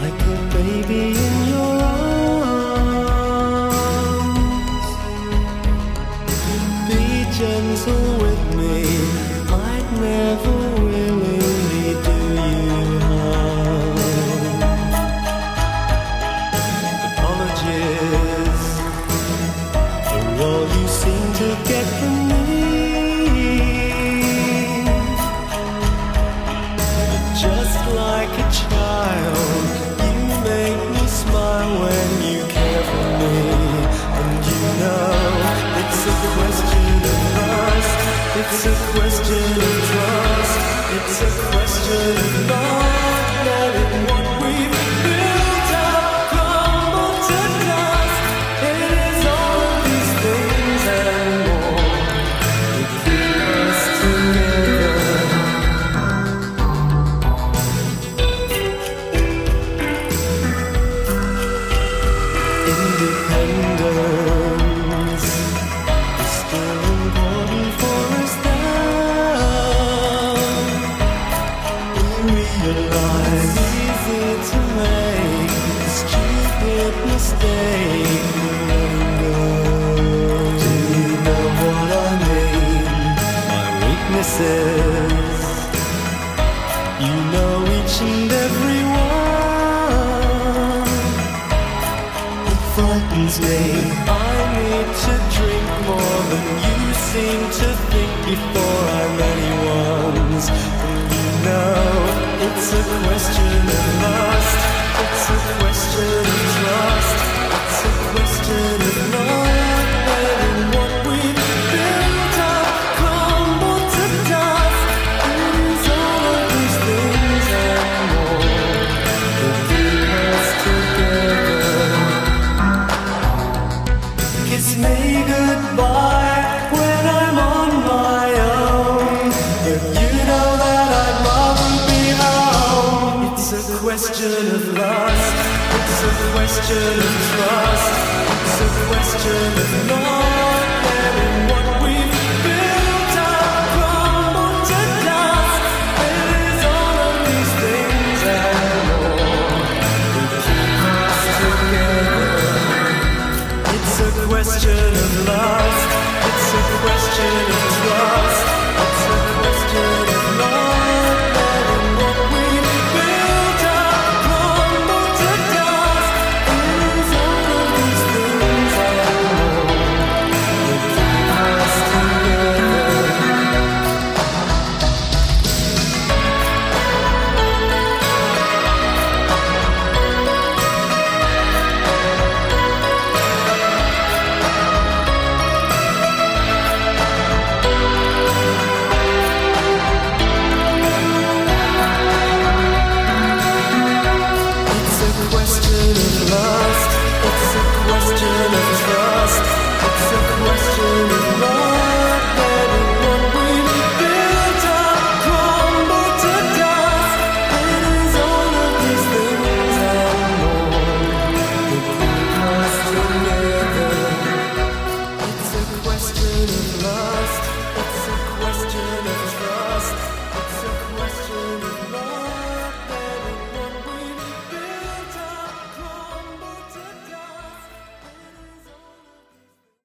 like a baby in your arms. Be gentle with me I'd never willingly do you harm. Apologies for all you to get. like a child. You make me smile when you care for me. And you know it's a question of trust. It's a question of trust. It's a question of love. independence is still important for us now. We realize it's easy to make stupid mistakes. Do you know what I? My weaknesses. You know each and every Wednesday. I need to drink more than you seem to think before I'm anyone's. And you know, it's a question of love. kiss me goodbye when I'm on my own. But you know that I'd rather be home. It's a question of lust. It's a question of trust. It's a question of love.